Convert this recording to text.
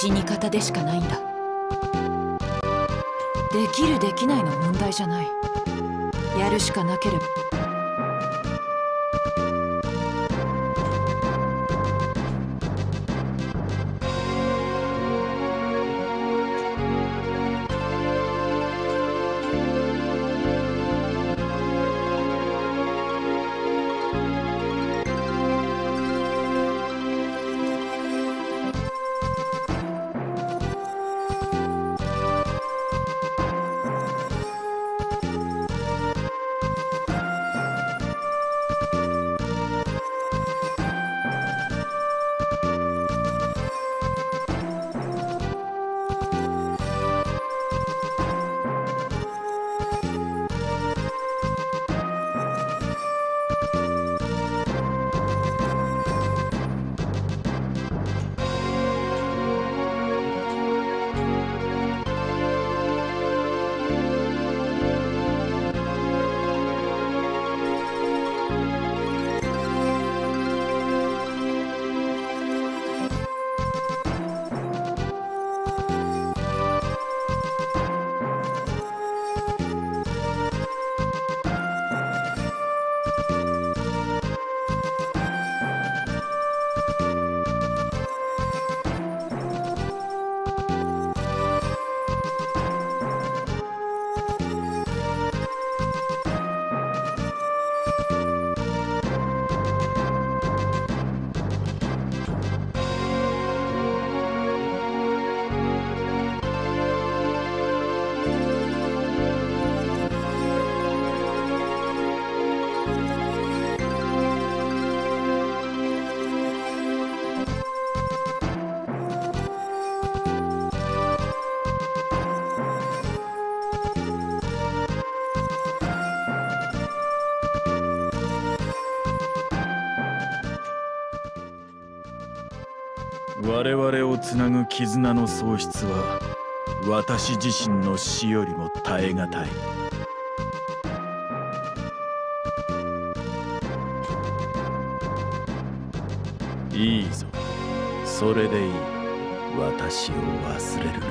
死に方でしかないんだ。できるできないの問題じゃない。やるしかなければ。我々をつなぐ絆の喪失は私自身の死よりも耐え難い。いいぞ。それでいい。私を忘れるな。